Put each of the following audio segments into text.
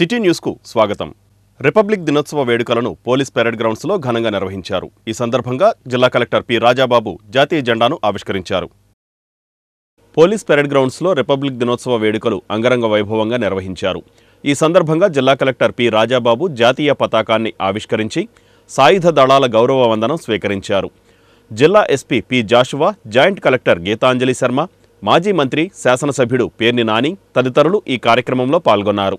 City న్యూస్కు స్వాగతం. Republic దినోత్సవ వేడుకలను పోలీస్ పెరేడ్ గ్రౌండ్స్లో ఘనంగా నిర్వహించారు. ఈ సందర్భంగా జిల్లా కలెక్టర్ పి. రాజాబాబు జాతీయ జెండాను ఆవిష్కరించారు. పోలీస్ పెరేడ్ గ్రౌండ్స్లో రిపబ్లిక్ దినోత్సవ వేడుకలు అంగరంగ వైభవంగా నిర్వహించారు. ఈ సందర్భంగా జిల్లా కలెక్టర్ పి. రాజాబాబు జాతీయ పతాకాన్ని ఆవిష్కరించి సాయుధ దళాల గౌరవ వందనం స్వీకరించారు. జిల్లా SP P. Joshua joint collector Geetanjali Sharma మాజీ మంత్రి శాసనసభ్యుడు పేర్ని నాని తదితరులు ఈ కార్యక్రమంలో పాల్గొన్నారు.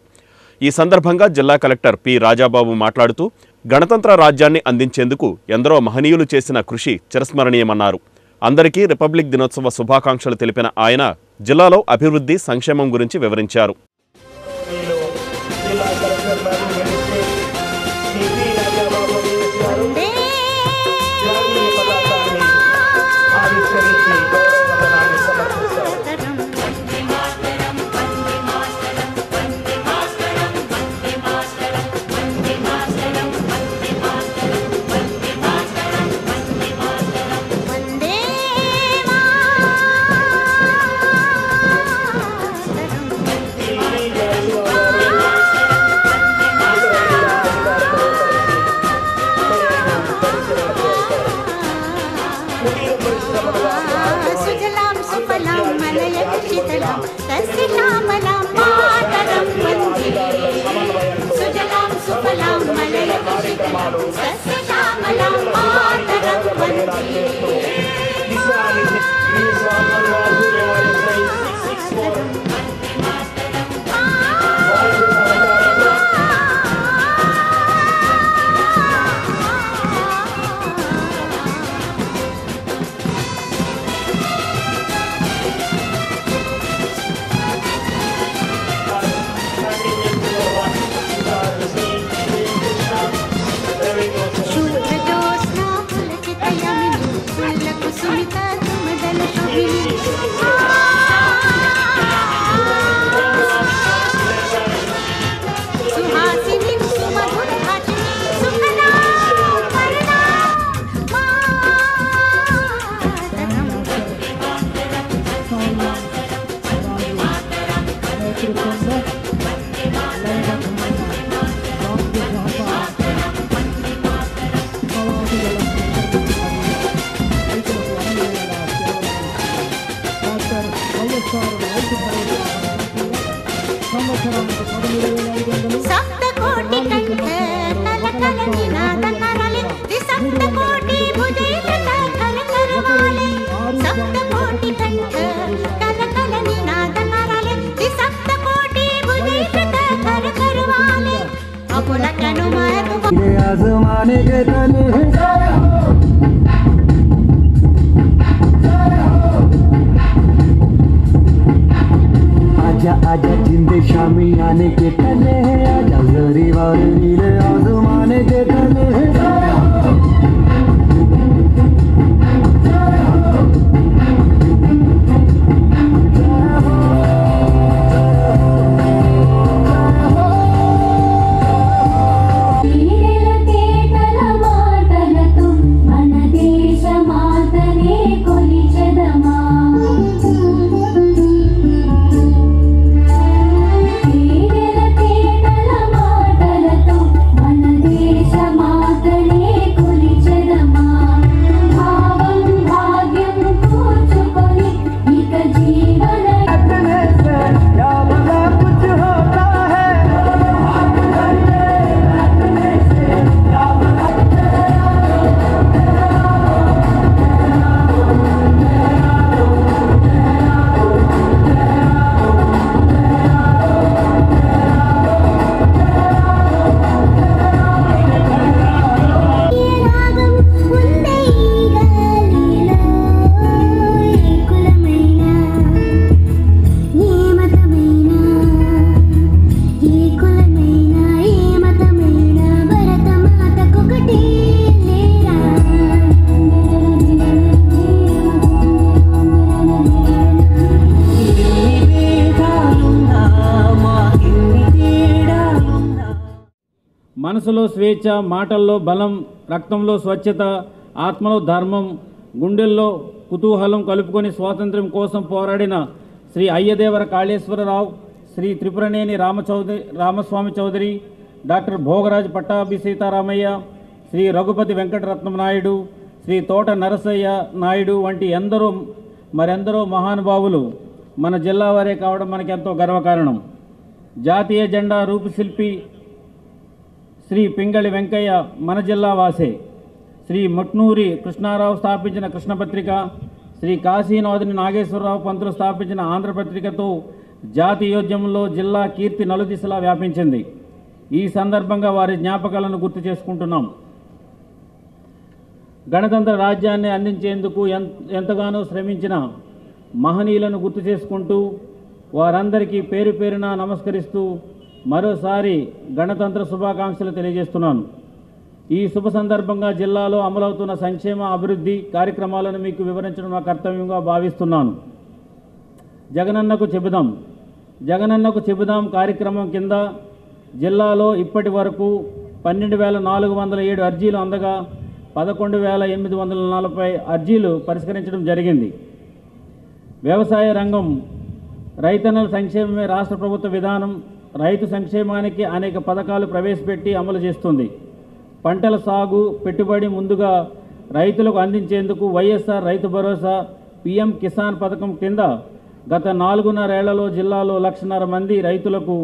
ఈ సందర్భంగా జిల్లా కలెక్టర్ పి రాజాబాబు మాట్లాడుతూ గణతంత్ర రాజ్యాన్ని అందించేందుకు ఎందరో మహనీయులు చేసిన కృషి చిరస్మరణీయమన్నారు. అందరికీ రిపబ్లిక్ దినోత్సవ శుభాకాంక్షలు తెలిపిన ఆయన జిల్లాలో అభివృద్ధి సంక్షేమం గురించి వివరించారు. స్వేచ్ఛ మాటల్లో బలం రక్తంలో స్వచ్ఛత ఆత్మలో ధర్మం గుండెల్లో కుతూహలం కలుపుకొని స్వాతంత్ర్యం కోసం పోరాడిన శ్రీ అయ్యదేవర కాళేశ్వరరావు శ్రీ త్రిపురనేని రామచౌదరి రామస్వామి చౌదరి డాక్టర్ భోగరాజ్ పట్టాభి సీతారామయ్య శ్రీ రఘుపతి వెంకటరత్నం నాయుడు శ్రీ తోట నరసయ్య నాయుడు వంటి ఎందరో మరెందరో మహానుభావులు మన జిల్లా వారే కావడం మనకెంతో గర్వకారణం. జాతీయ జెండా రూపశిల్పి శ్రీ పింగళి వెంకయ్య మన జిల్లా వాసే. శ్రీ మట్నూరి కృష్ణారావు స్థాపించిన కృష్ణపత్రిక శ్రీ కాశీనాథుని నాగేశ్వరరావు పంతులు స్థాపించిన ఆంధ్రపత్రికతో జాతీయోద్యమంలో జిల్లా కీర్తి నలుదిశలా వ్యాపించింది. ఈ సందర్భంగా వారి జ్ఞాపకాలను గుర్తు చేసుకుంటున్నాం. గణతంత్ర రాజ్యాన్ని అందించేందుకు ఎంతగానో శ్రమించిన మహనీయులను గుర్తు చేసుకుంటూ వారందరికీ పేరు పేరున నమస్కరిస్తూ మరోసారి గణతంత్ర శుభాకాంక్షలు తెలియజేస్తున్నాను. ఈ శుభ సందర్భంగా జిల్లాలో అమలవుతున్న సంక్షేమ అభివృద్ధి కార్యక్రమాలను మీకు వివరించడం నా కర్తవ్యంగా భావిస్తున్నాను. జగనన్నకు చెబుదాం. జగనన్నకు చెబుదాం కార్యక్రమం కింద జిల్లాలో ఇప్పటి వరకు పన్నెండు వేల నాలుగు వందల ఏడు అర్జీలు అందగా పదకొండు వేల ఎనిమిది వందల నలభై అర్జీలు పరిష్కరించడం జరిగింది. వ్యవసాయ రంగం రైతన్నల సంక్షేమమే రాష్ట్ర ప్రభుత్వ విధానం రైతు సంక్షేమానికి అనేక పథకాలు ప్రవేశపెట్టి అమలు చేస్తుంది. పంటల సాగు పెట్టుబడి ముందుగా రైతులకు అందించేందుకు వైఎస్ఆర్ రైతు భరోసా పిఎం కిసాన్ పథకం కింద గత నాలుగున్నరేళ్ళలో జిల్లాలో లక్షన్నర మంది రైతులకు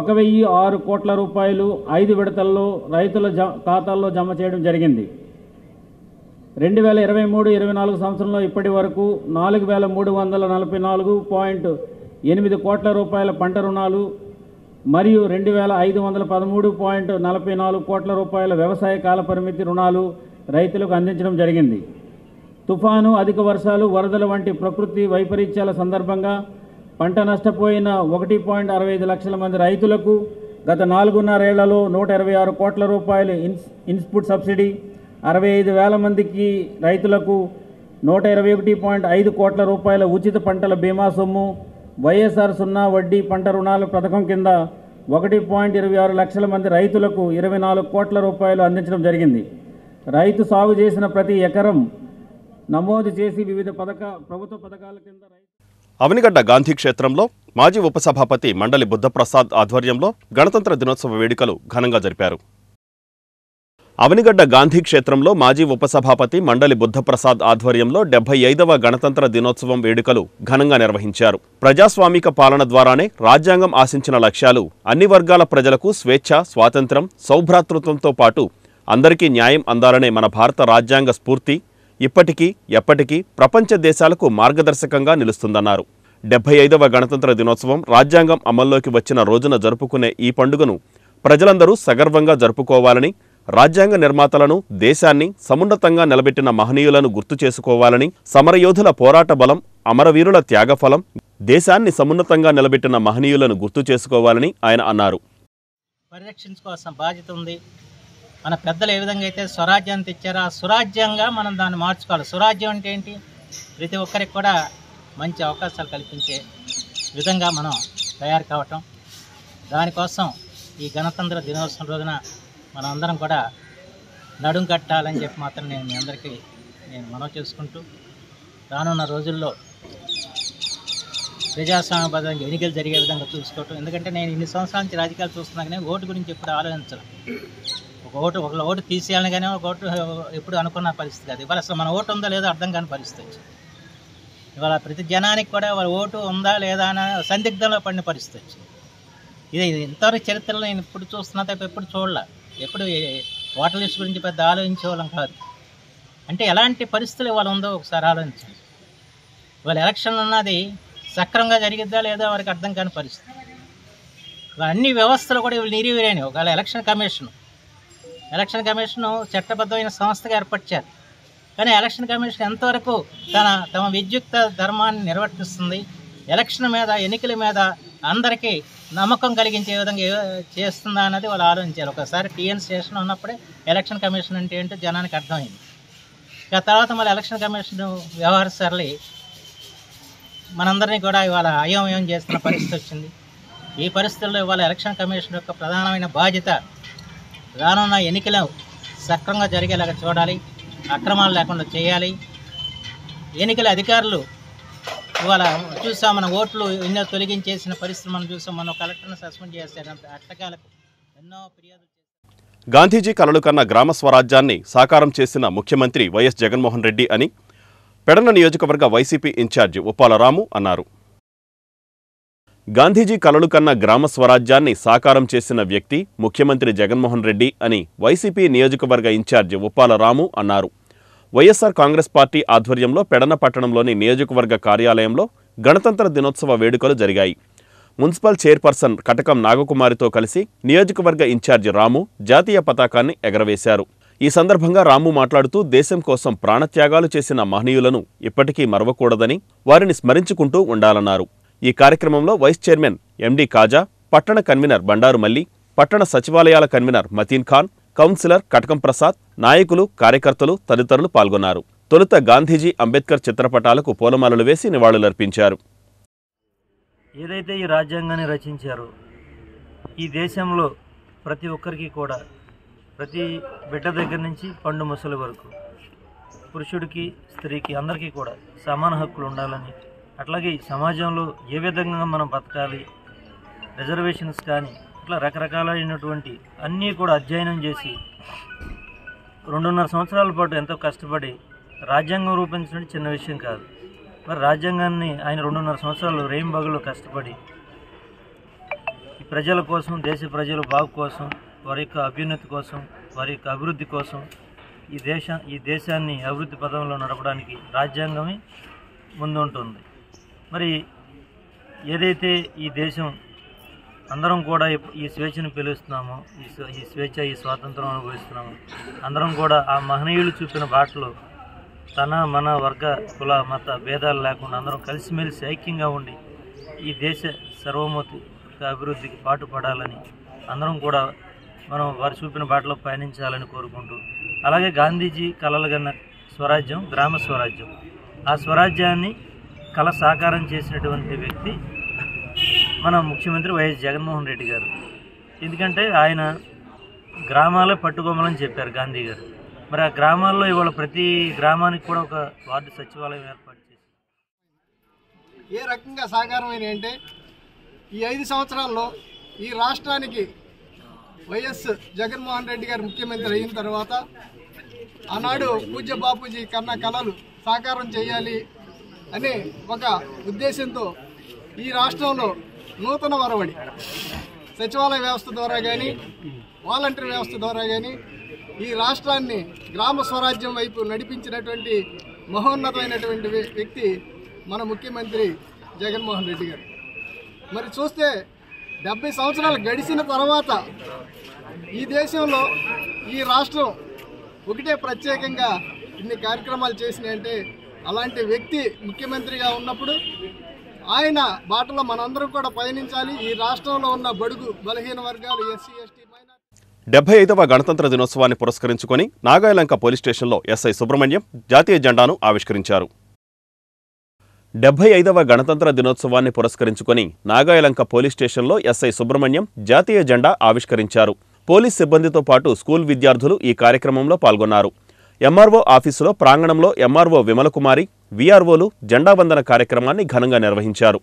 ఒక వెయ్యి ఆరు కోట్ల రూపాయలు ఐదు విడతల్లో రైతుల జ ఖాతాల్లో జమ చేయడం జరిగింది. రెండు వేల ఇరవై మూడు ఇరవై నాలుగు సంవత్సరంలో ఇప్పటి వరకు నాలుగు వేల మూడు వందల నలభై నాలుగు పాయింట్ ఎనిమిది కోట్ల రూపాయల పంట రుణాలు మరియు రెండు వేల ఐదు వందల పదమూడు పాయింట్ నలభై నాలుగు కోట్ల రూపాయల వ్యవసాయ కాల పరిమితి రుణాలు రైతులకు అందించడం జరిగింది. తుఫాను అధిక వర్షాలు వరదలు వంటి ప్రకృతి వైపరీత్యాల సందర్భంగా పంట నష్టపోయిన ఒకటి పాయింట్ అరవై ఐదు లక్షల మంది రైతులకు గత నాలుగున్నరేళ్ళలో నూట ఇరవై ఆరు కోట్ల రూపాయలు ఇన్స్ ఇన్పుట్ సబ్సిడీ అరవై ఐదు వేల మందికి రైతులకు నూట ఇరవై ఒకటి పాయింట్ ఐదు కోట్ల రూపాయల ఉచిత పంటల బీమా సొమ్ము వైఎస్ఆర్ సున్నా వడ్డీ పంట రుణాల పథకం కింద ఒకటి పాయింట్ ఇరవై ఆరు లక్షల మంది రైతులకు ఇరవై నాలుగు కోట్ల రూపాయలు అందించడం జరిగింది. రైతు సాగు చేసిన ప్రతి ఎకరం నమోదు చేసి వివిధ పథక ప్రభుత్వ పథకాల కింద అవనిగడ్డ గాంధీ క్షేత్రంలో మాజీ ఉపసభాపతి మండలి బుద్ధప్రసాద్ ఆధ్వర్యంలో గణతంత్ర దినోత్సవ వేడుకలు ఘనంగా జరిపారు. అవనిగడ్డ గాంధీ క్షేత్రంలో మాజీ ఉపసభాపతి మండలి బుద్ధప్రసాద్ ఆధ్వర్యంలో డెబ్బై ఐదవ గణతంత్ర దినోత్సవం వేడుకలు ఘనంగా నిర్వహించారు. ప్రజాస్వామిక పాలన ద్వారానే రాజ్యాంగం ఆశించిన లక్ష్యాలు అన్ని వర్గాల ప్రజలకు స్వేచ్ఛ స్వాతంత్రం సౌభ్రాతృత్వంతో పాటు అందరికీ న్యాయం అందాలనే మన భారత రాజ్యాంగ స్ఫూర్తి ఇప్పటికీ ఎప్పటికీ ప్రపంచ దేశాలకు మార్గదర్శకంగా నిలుస్తుందన్నారు. డెబ్బై ఐదవ గణతంత్ర దినోత్సవం రాజ్యాంగం అమల్లోకి వచ్చిన రోజున జరుపుకునే ఈ పండుగను ప్రజలందరూ సగర్వంగా జరుపుకోవాలని రాజ్యాంగ నిర్మాతలను దేశాన్ని సమున్నతంగా నిలబెట్టిన మహనీయులను గుర్తు చేసుకోవాలని సమరయోధుల పోరాట బలం అమరవీరుల త్యాగఫలం దేశాన్ని సమున్నతంగా నిలబెట్టిన మహనీయులను గుర్తు చేసుకోవాలని ఆయన అన్నారు. పరిరక్షించుకోవాల్సిన బాధ్యత ఉంది. మన పెద్దలు ఏ విధంగా అయితే స్వరాజ్యాన్ని తెచ్చారో ఆ స్వరాజ్యంగా మనం దాన్ని మార్చుకోవాలి. స్వరాజ్యం అంటే ఏంటి? ప్రతి ఒక్కరికి కూడా మంచి అవకాశాలు కల్పించే విధంగా మనం తయారు కావటం. దానికోసం ఈ గణతంత్ర దినోత్సవం రోజున మనందరం కూడా నడుం కట్టాలని చెప్పి మాత్రం నేను మీ అందరికీ నేను మనవి చేసుకుంటూ రానున్న రోజుల్లో ప్రజాస్వామ్యబద్ధంగా ఎన్నికలు జరిగే విధంగా చూసుకోవటం. ఎందుకంటే నేను ఇన్ని సంవత్సరాల నుంచి రాజకీయాలు చూస్తున్నా కానీ ఓటు గురించి ఎప్పుడు ఆలోచించను. ఒక ఓటు ఒక ఓటు తీసేయాలని కానీ ఒక ఓటు ఎప్పుడు అనుకున్న పరిస్థితి కాదు. ఇవాళ అసలు మన ఓటు ఉందా లేదో అర్థం కాని పరిస్థితి వచ్చింది. ఇవాళ ప్రతి జనానికి కూడా వాళ్ళ ఓటు ఉందా లేదా అనే సందిగ్ధంలో పడిన పరిస్థితి వచ్చింది. ఇది ఇంతవరకు చరిత్రలో నేను ఇప్పుడు చూస్తున్నా తప్ప ఎప్పుడు చూడలే. ఎప్పుడు వాటర్ లిస్ట్ గురించి పెద్ద ఆలోచించేవాళ్ళం కాదు. అంటే ఎలాంటి పరిస్థితులు ఇవాళ ఉందో ఒకసారి ఆలోచించండి. ఇవాళ ఎలక్షన్ అన్నది సక్రమంగా జరిగిద్దా లేదా వారికి అర్థం కాని పరిస్థితి. ఇవాళ అన్ని వ్యవస్థలు కూడా ఇవి నిర్వీర్యాని ఒకవేళ ఎలక్షన్ కమిషన్. ఎలక్షన్ కమిషన్ చట్టబద్ధమైన సంస్థగా ఏర్పరిచారు కానీ ఎలక్షన్ కమిషన్ ఎంతవరకు తన తమ విద్యుక్త ధర్మాన్ని నిర్వర్తిస్తుంది? ఎలక్షన్ మీద ఎన్నికల మీద అందరికీ నమ్మకం కలిగించే విధంగా చేస్తుందా అన్నది వాళ్ళు ఆలోచించారు. ఒకసారి టీఎన్ స్టేషన్ ఉన్నప్పుడే ఎలక్షన్ కమిషన్ అంటే ఏంటో జనానికి అర్థమైంది. ఇక తర్వాత మళ్ళీ ఎలక్షన్ కమిషన్ వ్యవహార సరళి మనందరినీ కూడా ఇవాళ అయోమయం చేస్తున్న పరిస్థితి వచ్చింది. ఈ పరిస్థితుల్లో ఇవాళ ఎలక్షన్ కమిషన్ యొక్క ప్రధానమైన బాధ్యత రానున్న ఎన్నికలు సక్రమంగా జరిగేలాగా చూడాలి అక్రమాలు లేకుండా చేయాలి. ఎన్నికల అధికారులు ఇవాళ చూసాం మన ఓట్లు ఎన్నో తొలగించేసిన పరిస్థితి మనం చూసాం. మనం కలెక్టర్ని సస్పెండ్ చేశారు. అట్టకాలకు ఎన్నో ఫిర్యాదులు గాంధీజీ కలలు కన్న గ్రామ స్వరాజ్యాన్ని సాకారం చేసిన ముఖ్యమంత్రి వైఎస్ జగన్మోహన్ రెడ్డి అని పెడన నియోజకవర్గ వైసీపీ ఇన్ఛార్జి ఉపాలరాము అన్నారు. గాంధీజీ కలలు కన్న గ్రామ స్వరాజ్యాన్ని సాకారం చేసిన వ్యక్తి ముఖ్యమంత్రి జగన్మోహన్ రెడ్డి అని వైసీపీ నియోజకవర్గ ఇన్ఛార్జి ఉపాలరాము అన్నారు. వైఎస్సార్ కాంగ్రెస్ పార్టీ ఆధ్వర్యంలో పెడన పట్టణంలోని నియోజకవర్గ కార్యాలయంలో గణతంత్ర దినోత్సవ వేడుకలు జరిగాయి. మున్సిపల్ చైర్పర్సన్ కటకం నాగకుమారితో కలిసి నియోజకవర్గ ఇన్ఛార్జి రాము జాతీయ పతాకాన్ని ఎగరవేశారు. ఈ సందర్భంగా రాము మాట్లాడుతూ దేశం కోసం ప్రాణత్యాగాలు చేసిన మహనీయులను ఇప్పటికీ మరవకూడదని వారిని స్మరించుకుంటూ ఉండాలన్నారు. ఈ కార్యక్రమంలో వైస్ చైర్మన్ ఎండి కాజా పట్టణ కన్వీనర్ బండారు మల్లి పట్టణ సచివాలయాల కన్వీనర్ మతీన్ ఖాన్ కౌన్సిలర్ కటకం ప్రసాద్ నాయకులు కార్యకర్తలు తదితరులు పాల్గొన్నారు. తొలుత గాంధీజీ అంబేద్కర్ చిత్రపటాలకు పూలమాలలు వేసి నివాళులర్పించారు. ఏదైతే ఈ రాజ్యాంగాన్ని రచించారో ఈ దేశంలో ప్రతి ఒక్కరికి కూడా ప్రతి బిడ్డ దగ్గర నుంచి పండు ముసలి వరకు పురుషుడికి స్త్రీకి అందరికీ కూడా సమాన హక్కులు ఉండాలని అట్లాగే ఈ సమాజంలో ఏ విధంగా మనం బతకాలి రిజర్వేషన్స్ కానీ ఇట్లా రకరకాలైనటువంటి అన్నీ కూడా అధ్యయనం చేసి రెండున్నర సంవత్సరాల పాటు ఎంతో కష్టపడి రాజ్యాంగం రూపొందించడం చిన్న విషయం కాదు. మరి రాజ్యాంగాన్ని ఆయన రెండున్నర సంవత్సరాలు రేయింబగలు కష్టపడి ఈ ప్రజల కోసం దేశ ప్రజల బాగు కోసం వారి యొక్క అభ్యున్నతి కోసం వారి యొక్క అభివృద్ధి కోసం ఈ దేశ ఈ దేశాన్ని అభివృద్ధి పదంలో నడపడానికి రాజ్యాంగమే ముందుంటుంది. మరి ఏదైతే ఈ దేశం అందరం కూడా ఈ- స్వేచ్ఛను పిలుస్తున్నాము. ఈ ఈ స్వేచ్ఛ ఈ స్వాతంత్రం అనుభవిస్తున్నాము. అందరం కూడా ఆ మహనీయులు చూపిన బాటలో తన మన వర్గ కుల మత భేదాలు లేకుండా అందరం కలిసిమెలిసి ఐక్యంగా ఉండి ఈ దేశ సర్వమతి అభివృద్ధికి పాటుపడాలని అందరం కూడా మనం వారు చూపిన బాటలో పయనించాలని కోరుకుంటూ అలాగే గాంధీజీ కలలుగన్న స్వరాజ్యం గ్రామ స్వరాజ్యం. ఆ స్వరాజ్యాన్ని కళ సాకారం చేసినటువంటి వ్యక్తి మన ముఖ్యమంత్రి వైఎస్ జగన్మోహన్ రెడ్డి గారు. ఎందుకంటే ఆయన గ్రామాలే పట్టుకోమని చెప్పారు గాంధీ గారు. మరి ఆ గ్రామాల్లో ఇవాళ ప్రతి గ్రామానికి కూడా ఒక వార్డు సచివాలయం ఏర్పాటు చేసి ఏ రకంగా సాకారమైన అంటే ఈ ఐదు సంవత్సరాల్లో ఈ రాష్ట్రానికి వైఎస్ జగన్మోహన్ రెడ్డి గారు ముఖ్యమంత్రి అయిన తర్వాత ఆనాడు పూజ్య బాపూజీ కన్న కళలు సాకారం చేయాలి అనే ఒక ఉద్దేశంతో ఈ రాష్ట్రంలో నూతన వరవడి. సచివాలయ వ్యవస్థ ద్వారా కానీ వాలంటీర్ వ్యవస్థ ద్వారా కానీ ఈ రాష్ట్రాన్ని గ్రామ స్వరాజ్యం వైపు నడిపించినటువంటి మహోన్నతమైనటువంటి వ్యక్తి మన ముఖ్యమంత్రి జగన్మోహన్ రెడ్డి గారు. మరి చూస్తే డెబ్బై సంవత్సరాలు గడిచిన తర్వాత ఈ దేశంలో ఈ రాష్ట్రం ఒకటే ప్రత్యేకంగా ఇన్ని కార్యక్రమాలు చేసినాయంటే అలాంటి వ్యక్తి ముఖ్యమంత్రిగా ఉన్నప్పుడు ఆయన బాటలో మనందరం కూడా పయనించాలి. ఈ రాష్ట్రంలో ఉన్న బడుగు బలహీన వర్గాలు ఎస్సీ ఎస్టీ డెబ్బై ఐదవ గణతంత్ర దినోత్సవాన్ని పురస్కరించుకొని నాగాయలంక పోలీస్ స్టేషన్లో ఎస్ఐ సుబ్రహ్మణ్యం జాతీయ జెండాను ఆవిష్కరించారు. డెబ్బై ఐదవ గణతంత్ర దినోత్సవాన్ని పురస్కరించుకొని నాగాయలంక పోలీస్ స్టేషన్లో ఎస్ఐ సుబ్రహ్మణ్యం జాతీయ జెండా ఆవిష్కరించారు. పోలీస్ సిబ్బందితో పాటు స్కూల్ విద్యార్థులు ఈ కార్యక్రమంలో పాల్గొన్నారు. ఎంఆర్ఓ ఆఫీసులో ప్రాంగణంలో ఎంఆర్ఓ విమలకుమారి వీఆర్ఓలు జెండా వందన కార్యక్రమాన్ని ఘనంగా నిర్వహించారు.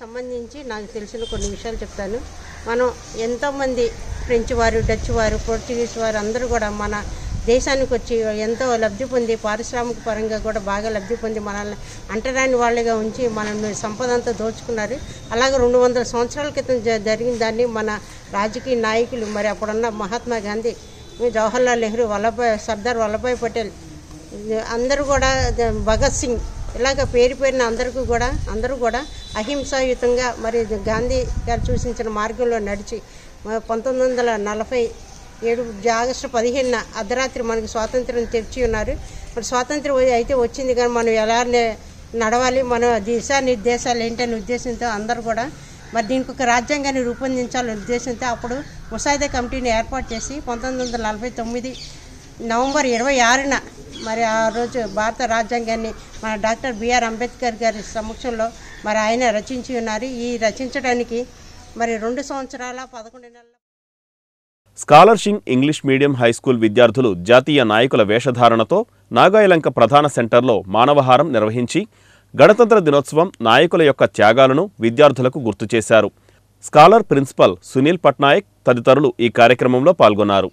సంబంధించి నాకు తెలిసిన కొన్ని విషయాలు చెప్తాను. మనం ఎంతోమంది ఫ్రెంచ్ వారు డచ్ వారు పోర్చుగీస్ వారు అందరూ కూడా మన దేశానికి వచ్చి ఎంతో లబ్ధి పొంది పారిశ్రామిక పరంగా కూడా బాగా లబ్ధి పొంది మనల్ని అంటరాని వాళ్ళుగా ఉంచి మనల్ని సంపద అంతా దోచుకున్నారు. అలాగే రెండు వందల సంవత్సరాల క్రితం జ- జరిగిన దాన్ని మన రాజకీయ నాయకులు మరి అప్పుడున్న మహాత్మా గాంధీ జవహర్లాల్ నెహ్రూ వల్లభాయ్ సర్దార్ వల్లభాయ్ పటేల్ అందరూ కూడా భగత్ సింగ్ ఇలాగ పేరు పేరిన అందరికీ కూడా అందరూ కూడా అహింసాయుతంగా మరి గాంధీ గారు సూచించిన మార్గంలో నడిచి పంతొమ్మిది వందల నలభై ఏడు ఆగస్టు పదిహేనున అర్ధరాత్రి మనకి స్వాతంత్రం తెచ్చి ఉన్నారు. మరి స్వాతంత్రం అయితే వచ్చింది కానీ మనం ఎలా నడవాలి మన దిశానిర్దేశాలు ఏంటనే ఉద్దేశంతో అందరూ కూడా మరి దీనికి ఒక రాజ్యాంగాన్ని రూపొందించాలనే ఉద్దేశంతో అప్పుడు ముసాయిదా కమిటీని ఏర్పాటు చేసి పంతొమ్మిది వందల నలభై తొమ్మిది నవంబర్ ఇరవై ఆరున మరి ఆ రోజు భారత రాజ్యాంగాన్ని మన డాక్టర్ బిఆర్ అంబేద్కర్ గారి సమక్షంలో మరి ఆయన రచించి ఉన్నారు. ఈ రచించడానికి మరి రెండు సంవత్సరాల పదకొండు నెలల స్కాలర్షిప్ ఇంగ్లీష్ మీడియం హైస్కూల్ విద్యార్థులు జాతీయ నాయకుల వేషధారణతో నాగాయలంక ప్రధాన సెంటర్లో మానవహారం నిర్వహించి గణతంత్ర దినోత్సవం నాయకుల యొక్క త్యాగాలను విద్యార్థులకు గుర్తు చేశారు. స్కాలర్ ప్రిన్సిపల్ సునీల్ పట్నాయక్ తదితరులు ఈ కార్యక్రమంలో పాల్గొన్నారు.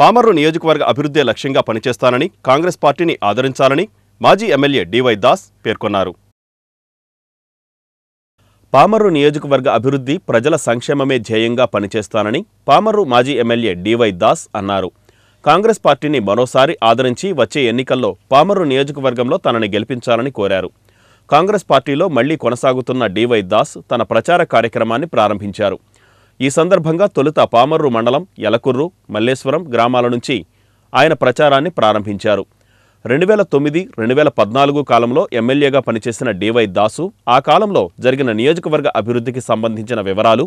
పామర్రు నియోజకవర్గ అభివృద్ధి లక్ష్యంగా పనిచేస్తానని కాంగ్రెస్ పార్టీని ఆదరించాలని మాజీ ఎమ్మెల్యే డివై దాస్ పేర్కొన్నారు. పామర్రు నియోజకవర్గ అభివృద్ధి ప్రజల సంక్షేమమే ధ్యేయంగా పనిచేస్తానని పామర్రు మాజీ ఎమ్మెల్యే డివై దాస్ అన్నారు. కాంగ్రెస్ పార్టీని మరోసారి ఆదరించి వచ్చే ఎన్నికల్లో పామర్రు నియోజకవర్గంలో తనని గెలిపించాలని కోరారు. కాంగ్రెస్ పార్టీలో మళ్ళీ కొనసాగుతున్న డివై దాస్ తన ప్రచార కార్యక్రమాన్ని ప్రారంభించారు. ఈ సందర్భంగా తొలుత పామర్రు మండలం యలకుర్రు మల్లేశ్వరం గ్రామాల నుంచి ఆయన ప్రచారాన్ని ప్రారంభించారు. రెండు వేల తొమ్మిది రెండు వేల పద్నాలుగు కాలంలో ఎమ్మెల్యేగా పనిచేసిన డివై దాసు ఆ కాలంలో జరిగిన నియోజకవర్గ అభివృద్ధికి సంబంధించిన వివరాలు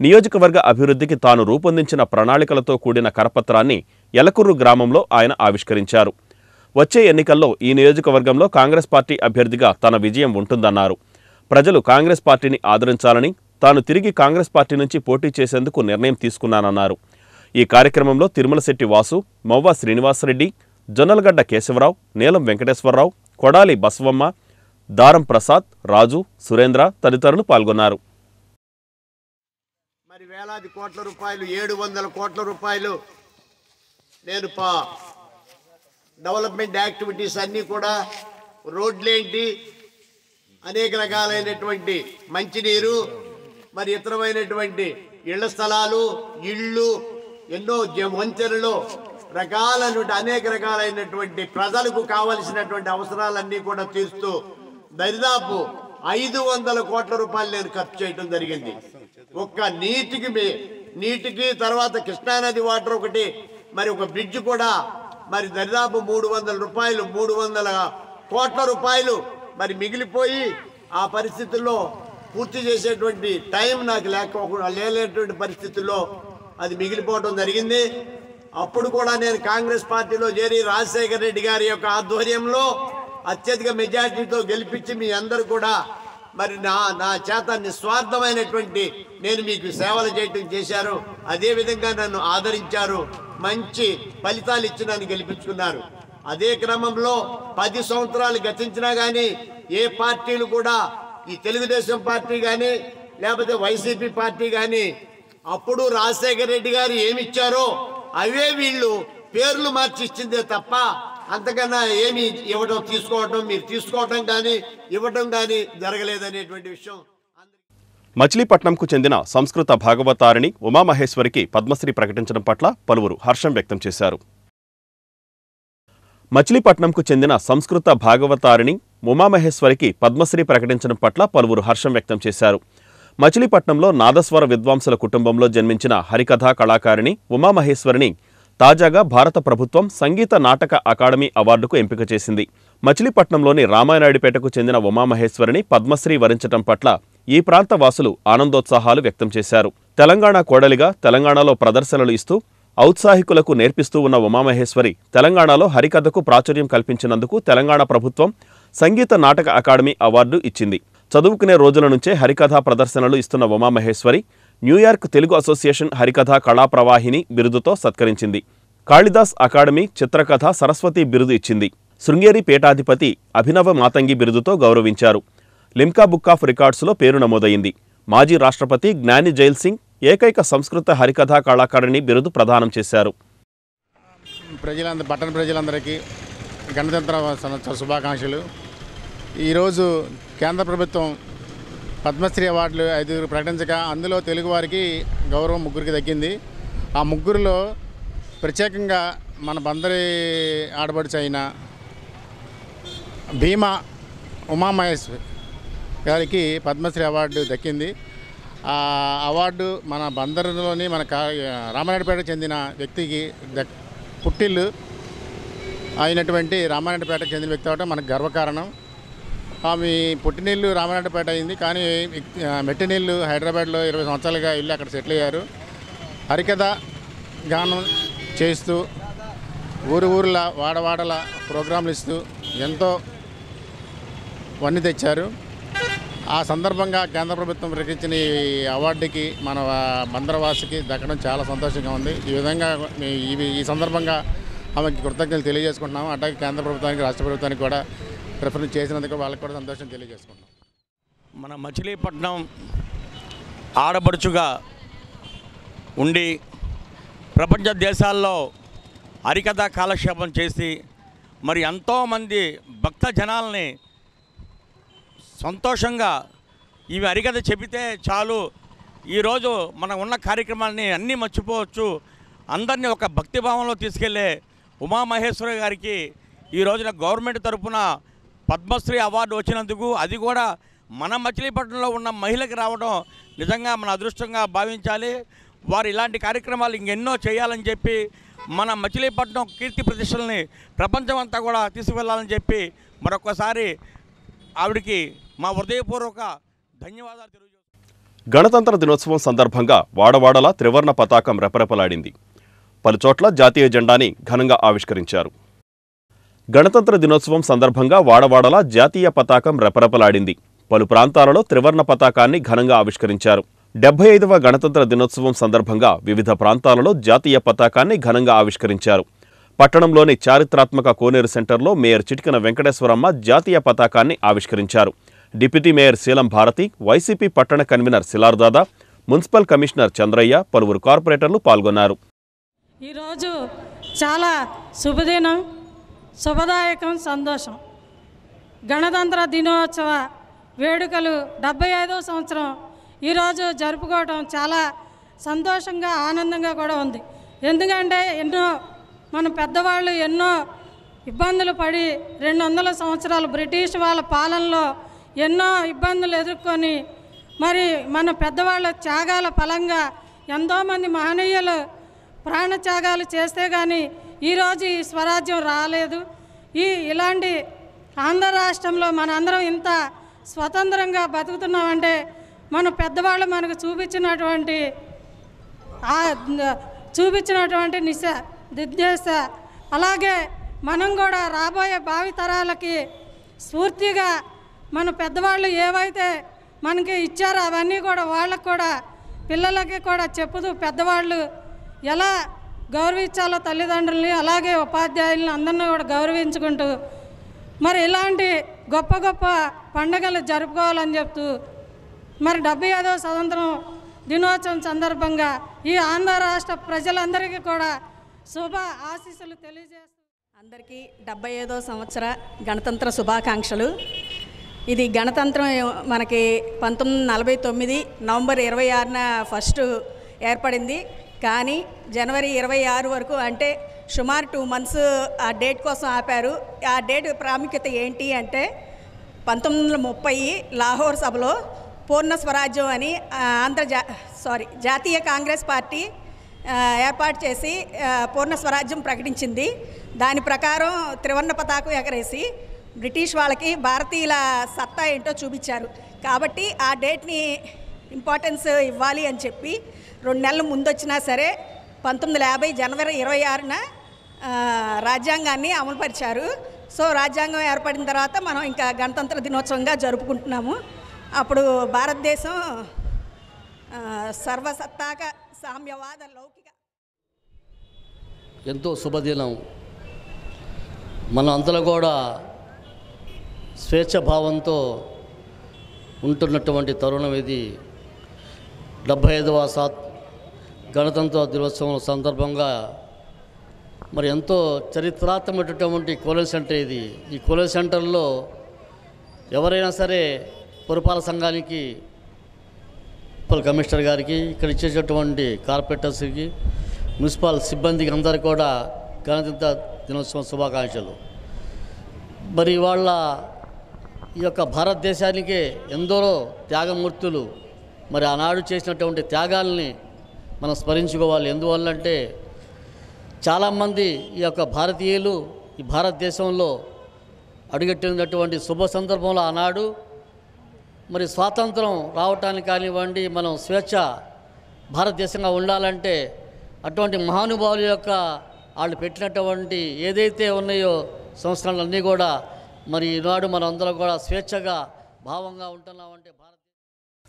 నియోజకవర్గ అభివృద్ధికి తాను రూపొందించిన ప్రణాళికలతో కూడిన కరపత్రాన్ని యలకుర్రు గ్రామంలో ఆయన ఆవిష్కరించారు. వచ్చే ఎన్నికల్లో ఈ నియోజకవర్గంలో కాంగ్రెస్ పార్టీ అభ్యర్థిగా తన విజయం ఉంటుందన్నారు. ప్రజలు కాంగ్రెస్ పార్టీని ఆదరించాలని తాను తిరిగి కాంగ్రెస్ పార్టీ నుంచి పోటీ చేసేందుకు నిర్ణయం తీసుకున్నానన్నారు. ఈ కార్యక్రమంలో తిరుమలశెట్టి వాసు మవ్వ శ్రీనివాసరెడ్డి జొన్నలగడ్డ కేశవరావు నీలం వెంకటేశ్వరరావు కొడాలి బసవమ్మ దారం ప్రసాద్ రాజు సురేంద్ర తదితరులు పాల్గొన్నారు. మరి వేలాది కోట్ల రూపాయలు ఏడు వందల కోట్ల రూపాయలు నేను పా డెవలప్మెంట్ యాక్టివిటీస్ అన్నీ కూడా రోడ్లేంటి అనేక రకాలైనటువంటి మంచినీరు మరి ఇతరమైనటువంటి ఇళ్ళ స్థలాలు ఇళ్ళు ఎన్నో వంచెలలో రకాలైనటువంటి అనేక రకాలైనటువంటి ప్రజలకు కావలసినటువంటి అవసరాలన్నీ కూడా తీరుస్తూ దరిదాపు ఐదు వందల కోట్ల రూపాయలు నేను ఖర్చు చేయడం జరిగింది. ఒక్క నీటికి మీ- నీటికి తర్వాత కృష్ణానది వాటర్ ఒకటి మరి ఒక బ్రిడ్జ్ కూడా మరి దరిదాపు మూడు వందల రూపాయలు మూడు వందల కోట్ల రూపాయలు మరి మిగిలిపోయి ఆ పరిస్థితుల్లో పూర్తి చేసేటువంటి టైం నాకు లేకపోకుండా లేనటువంటి పరిస్థితుల్లో అది మిగిలిపోవడం జరిగింది. అప్పుడు కూడా నేను కాంగ్రెస్ పార్టీలో చేరి రాజశేఖర రెడ్డి గారి యొక్క ఆధ్వర్యంలో అత్యధిక మెజార్టీతో గెలిపించి మీ అందరూ కూడా మరి నా నా చేత నిస్వార్థమైనటువంటి నేను మీకు సేవలు చేయటం చేశారు. అదే విధంగా నన్ను ఆదరించారు. మంచి ఫలితాలు ఇచ్చి నన్ను గెలిపించుకున్నారు. అదే క్రమంలో పది సంవత్సరాలు గతించినా కానీ ఏ పార్టీలు కూడా ఈ తెలుగుదేశం పార్టీ కానీ లేకపోతే వైసీపీ పార్టీ కానీ అప్పుడు రాజశేఖర రెడ్డి గారు ఏమి ఇచ్చారో అవే వీళ్ళు పేర్లు మార్చి ఇచ్చిందే తప్ప అంతకన్నా ఏమి ఇవ్వడం తీసుకోవడం మీరు తీసుకోవడం కానీ ఇవ్వడం కానీ జరగలేదనేటువంటి విషయం మచిలీపట్నంకు చెందిన సంస్కృత భాగవతారిణి ఉమామహేశ్వరికి పద్మశ్రీ ప్రకటించడం పట్ల పలువురు హర్షం వ్యక్తం చేశారు. మచిలీపట్నంకు చెందిన సంస్కృత భాగవతారిణి ఉమామహేశ్వరికి పద్మశ్రీ ప్రకటించడం పట్ల పలువురు హర్షం వ్యక్తం చేశారు. మచిలీపట్నంలో నాదస్వర విద్వాంసుల కుటుంబంలో జన్మించిన హరికథా కళాకారిణి ఉమామహేశ్వరిని తాజాగా భారత ప్రభుత్వం సంగీత నాటక అకాడమీ అవార్డుకు ఎంపిక చేసింది. మచిలీపట్నంలోని రామానాయుడిపేటకు చెందిన ఉమామహేశ్వరిని పద్మశ్రీ వరించటం పట్ల ఈ ప్రాంత వాసులు ఆనందోత్సాహాలు వ్యక్తం చేశారు. తెలంగాణ కోడలిగా తెలంగాణలో ప్రదర్శనలు ఇస్తూ ఔత్సాహికులకు నేర్పిస్తూ ఉన్న ఉమామహేశ్వరి తెలంగాణలో హరికథకు ప్రాచుర్యం కల్పించినందుకు తెలంగాణ ప్రభుత్వం సంగీత నాటక అకాడమీ అవార్డు ఇచ్చింది. చదువుకునే రోజుల నుంచే హరికథా ప్రదర్శనలు ఇస్తున్న Umamaheswari New York Telugu association Harikatha Kalapravahini బిరుదుతో సత్కరించింది. కాళిదాస్ అకాడమీ చిత్రకథ సరస్వతి బిరుదు ఇచ్చింది. శృంగేరి పీఠాధిపతి అభినవ మాతంగి బిరుదుతో గౌరవించారు. లిమ్కా బుక్ ఆఫ్ రికార్డ్స్లో పేరు నమోదైంది. మాజీ రాష్ట్రపతి జ్ఞాని జైల్ సింగ్ ఏకైక సంస్కృత హరికథా కళాకారిణి బిరుదు ప్రదానం చేశారు. ప్రజలందరూ పట్టణ ప్రజలందరికీ గణతంత్ర శుభాకాంక్షలు. ఈరోజు కేంద్ర ప్రభుత్వం పద్మశ్రీ అవార్డులు ఐదుగురు ప్రకటించగా అందులో తెలుగువారికి గౌరవం ముగ్గురికి దక్కింది ఆ ముగ్గురులో ప్రత్యేకంగా మన బందరి ఆడబడుచు అయిన భీమా ఉమామహేశ్వరి గారికి పద్మశ్రీ అవార్డు దక్కింది. ఆ అవార్డు మన బందరులోని మన కా చెందిన వ్యక్తికి దక్ పుట్టిల్లు అయినటువంటి రామారెడ్డిపేటకు చెందిన వ్యక్తి అవడం మనకు గర్వకారణం. ఆమె పుట్టినీళ్ళు రామారెడ్డిపేట అయింది. కానీ మెట్టినీళ్ళు హైదరాబాద్లో ఇరవై సంవత్సరాలుగా వెళ్ళి అక్కడ సెటిల్ అయ్యారు. హరికథ గానం చేస్తూ ఊరు ఊర్ల వాడవాడల ప్రోగ్రాంలు ఇస్తూ ఎంతో వన్ని తెచ్చారు. ఆ సందర్భంగా కేంద్ర ప్రభుత్వం ప్రకటించిన ఈ అవార్డుకి మన బందరవాసికి దక్కడం చాలా సంతోషంగా ఉంది. ఈ విధంగా ఇవి ఈ సందర్భంగా ఆమెకి కృతజ్ఞతలు తెలియజేసుకుంటున్నాము. అట్లాగే కేంద్ర ప్రభుత్వానికి రాష్ట్ర ప్రభుత్వానికి కూడా ప్రిఫరెన్స్ చేసినందుకు వాళ్ళకి కూడా సంతోషం తెలియజేసుకుంటాం మన మచిలీపట్నం ఆడబడుచుగా ఉండి ప్రపంచ దేశాల్లో హరికథ కాలక్షేపం చేసి మరి ఎంతోమంది భక్త జనాల్ని సంతోషంగా ఇవి హరికథ చెబితే చాలు. ఈరోజు మనం ఉన్న కార్యక్రమాన్ని అన్నీ మర్చిపోవచ్చు. అందరినీ ఒక భక్తిభావంలో తీసుకెళ్ళే ఉమామహేశ్వరి గారికి ఈ రోజున గవర్నమెంట్ తరఫున పద్మశ్రీ అవార్డు వచ్చినందుకు అది కూడా మన మచిలీపట్నంలో ఉన్న మహిళకి రావడం నిజంగా మన అదృష్టంగా భావించాలి. వారు ఇలాంటి కార్యక్రమాలు ఇంకెన్నో చేయాలని చెప్పి మన మచిలీపట్నం కీర్తి ప్రతిష్టల్ని ప్రపంచమంతా కూడా తీసుకువెళ్ళాలని చెప్పి మరొకసారి ఆవిడికి మా హృదయపూర్వక ధన్యవాదాలు తెలియజేస్తున్నాను. గణతంత్ర దినోత్సవం సందర్భంగా వాడవాడలా త్రివర్ణ పతాకం రెపరెపలాడింది. పలుచోట్ల జాతీయ జెండాని ఘనంగా ఆవిష్కరించారు. గణతంత్ర దినోత్సవం సందర్భంగా వాడవాడలా జాతీయ పతాకం రెపరెపలాడింది. పలు ప్రాంతాలలో త్రివర్ణ పతాకాన్ని ఘనంగా ఆవిష్కరించారు. డెబ్బై ఐదవ గణతంత్ర దినోత్సవం సందర్భంగా వివిధ ప్రాంతాలలో జాతీయ పతాకాన్ని ఘనంగా ఆవిష్కరించారు. పట్టణంలోని చారిత్రాత్మక కోనేరు సెంటర్లో మేయర్ చిటికన వెంకటేశ్వరమ్మ జాతీయ పతాకాన్ని ఆవిష్కరించారు. Deputy mayor Seelam Bharathi YCP పట్టణ convener Shilardada municipal commissioner Chandraiah పలువురు కార్పొరేటర్లు పాల్గొన్నారు. ఈరోజు చాలా శుభదినం. శుభదాయకం సంతోషం. గణతంత్ర దినోత్సవ వేడుకలు డెబ్బై ఐదవ సంవత్సరం ఈరోజు జరుపుకోవటం చాలా సంతోషంగా ఆనందంగా కూడా ఉంది. ఎందుకంటే ఎన్నో మన పెద్దవాళ్ళు ఎన్నో ఇబ్బందులు పడి రెండు వందల సంవత్సరాలు బ్రిటిష్ వాళ్ళ పాలనలో ఎన్నో ఇబ్బందులు ఎదుర్కొని మరి మన పెద్దవాళ్ళ త్యాగాల ఫలంగా ఎంతోమంది మహనీయులు ప్రాణత్యాగాలు చేస్తే కానీ ఈరోజు ఈ స్వరాజ్యం రాలేదు. ఈ ఇలాంటి ఆంధ్ర రాష్ట్రంలో మనందరం ఇంత స్వతంత్రంగా బతుకుతున్నామంటే మన పెద్దవాళ్ళు మనకు చూపించినటువంటి చూపించినటువంటి నిశ దిద్దేశ అలాగే మనం కూడా రాబోయే భావితరాలకి స్ఫూర్తిగా మన పెద్దవాళ్ళు ఏవైతే మనకి ఇచ్చారో అవన్నీ కూడా వాళ్ళకు కూడా పిల్లలకి కూడా చెప్పుతూ పెద్దవాళ్ళు ఎలా గౌరవించాలో తల్లిదండ్రుల్ని అలాగే ఉపాధ్యాయుల్ని అందరినీ కూడా గౌరవించుకుంటూ మరి ఇలాంటి గొప్ప గొప్ప పండుగలు జరుపుకోవాలని చెప్తూ మరి డెబ్బై ఐదవ స్వతంత్రం దినోత్సవం సందర్భంగా ఈ ఆంధ్ర రాష్ట్ర ప్రజలందరికీ కూడా శుభ ఆశీస్సులు తెలియజేస్తూ అందరికీ డెబ్బై ఐదో సంవత్సర గణతంత్ర శుభాకాంక్షలు. ఇది గణతంత్రం మనకి పంతొమ్మిది నలభై తొమ్మిది నవంబర్ ఇరవై ఆరున ఫస్ట్ ఏర్పడింది. కానీ జనవరి ఇరవై ఆరు వరకు అంటే సుమారు టూ మంత్స్ ఆ డేట్ కోసం ఆపారు. ఆ డేట్ ప్రాముఖ్యత ఏంటి అంటే పంతొమ్మిది వందల ముప్పై లాహోర్ సభలో పూర్ణ స్వరాజ్యం అని ఆంధ్రజా ఆంధ్ర జా సారీ జాతీయ కాంగ్రెస్ పార్టీ ఏర్పాటు చేసి పూర్ణ స్వరాజ్యం ప్రకటించింది. దాని ప్రకారం త్రివర్ణ పతాకం ఎగరేసి బ్రిటిష్ వాళ్ళకి భారతీయుల సత్తా ఏంటో చూపించారు. కాబట్టి ఆ డేట్ని ఇంపార్టెన్స్ ఇవ్వాలి అని చెప్పి రెండు నెలల ముందు వచ్చినా సరే పంతొమ్మిది యాభై జనవరి ఇరవై ఆరున రాజ్యాంగాన్ని అమలుపరిచారు. సో రాజ్యాంగం ఏర్పడిన తర్వాత మనం ఇంకా గణతంత్ర దినోత్సవంగా జరుపుకుంటున్నాము. అప్పుడు భారతదేశం సర్వసత్తాక సామ్యవాద లౌకిక ఎంతో శుభదినం. మన అంతలో కూడా స్వేచ్ఛభావంతో ఉంటున్నటువంటి తరుణం ఇది. డెబ్భై ఐదవ సాత్ గణతంత్ర దినోత్సవం సందర్భంగా మరి ఎంతో చరిత్రాత్మకమైనటువంటి కోలేజ్ సెంటర్ ఇది. ఈ కోలేజ్ సెంటర్లో ఎవరైనా సరే పురపాలక సంఘానికి మున్సిపల్ కమిషనర్ గారికి ఇక్కడ ఇచ్చేటటువంటి కార్పొరేటర్స్కి మున్సిపల్ సిబ్బందికి అందరికీ కూడా గణతంత్ర దినోత్సవం శుభాకాంక్షలు. మరి వాళ్ళ ఈ యొక్క భారతదేశానికే ఎందరో త్యాగమూర్తులు మరి ఆనాడు చేసినటువంటి త్యాగాల్ని మనం స్మరించుకోవాలి. ఎందువల్లంటే చాలామంది ఈ యొక్క భారతీయులు ఈ భారతదేశంలో అడుగెట్టినటువంటి శుభ సందర్భంలో ఆనాడు మరి స్వాతంత్రం రావటానికి కానివ్వండి మనం స్వేచ్ఛ భారతదేశంగా ఉండాలంటే అటువంటి మహానుభావుల యొక్క వాళ్ళు పెట్టినటువంటి ఏదైతే ఉన్నాయో సంస్కరణలన్నీ కూడా మరి ఈనాడు మనందరం కూడా స్వేచ్ఛగా భావంగా ఉంటున్నామంటే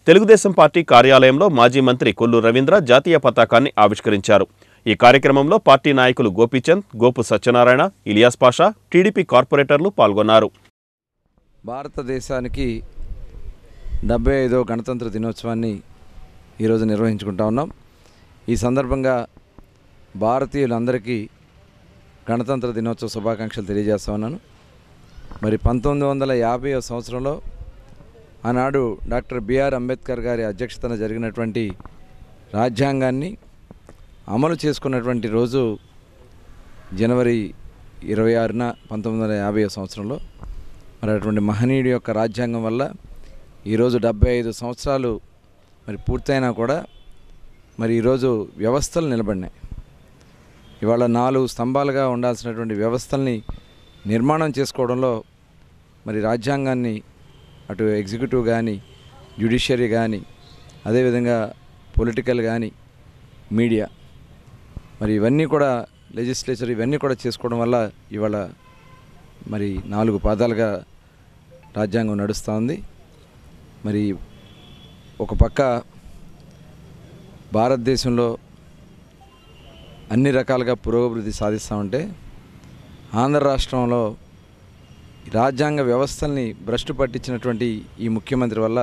తెలుగుదేశం పార్టీ కార్యాలయంలో మాజీ మంత్రి కొల్లు రవీంద్ర జాతీయ పతాకాన్ని ఆవిష్కరించారు. ఈ కార్యక్రమంలో పార్టీ నాయకులు గోపీచంద్ గోపు సత్యనారాయణ ఇలియాస్ పాషా టీడీపీ కార్పొరేటర్లు పాల్గొన్నారు. భారతదేశానికి డెబ్బై ఐదో గణతంత్ర దినోత్సవాన్ని ఈరోజు నిర్వహించుకుంటా ఉన్నాం. ఈ సందర్భంగా భారతీయులందరికీ గణతంత్ర దినోత్సవ శుభాకాంక్షలు తెలియజేస్తా ఉన్నాను. మరి పంతొమ్మిది వందల యాభై సంవత్సరంలో ఆనాడు డాక్టర్ బిఆర్ అంబేద్కర్ గారి అధ్యక్షతన జరిగినటువంటి రాజ్యాంగాన్ని అమలు చేసుకున్నటువంటి రోజు జనవరి ఇరవై ఆరున పంతొమ్మిది వందల యాభై సంవత్సరంలో. మరి అటువంటి మహనీయుడి యొక్క రాజ్యాంగం వల్ల ఈరోజు డెబ్బై ఐదు సంవత్సరాలు మరి పూర్తయినా కూడా మరి ఈరోజు వ్యవస్థలు నిలబడినాయి. ఇవాళ నాలుగు స్తంభాలుగా ఉండాల్సినటువంటి వ్యవస్థల్ని నిర్మాణం చేసుకోవడంలో మరి రాజ్యాంగాన్ని అటు ఎగ్జిక్యూటివ్ కానీ జ్యుడిషియరీ కానీ అదేవిధంగా పొలిటికల్ కానీ మీడియా. మరి ఇవన్నీ కూడా లెజిస్లేచర్ ఇవన్నీ కూడా చేసుకోవడం వల్ల ఇవాళ మరి నాలుగు పాదాలుగా రాజ్యాంగం నడుస్తూ ఉంది మరి ఒక పక్క భారతదేశంలో అన్ని రకాలుగా పురోభివృద్ధి సాధిస్తూ ఉంటే ఆంధ్ర రాష్ట్రంలో రాజ్యాంగ వ్యవస్థల్ని భ్రష్టు పట్టించినటువంటి ఈ ముఖ్యమంత్రి వల్ల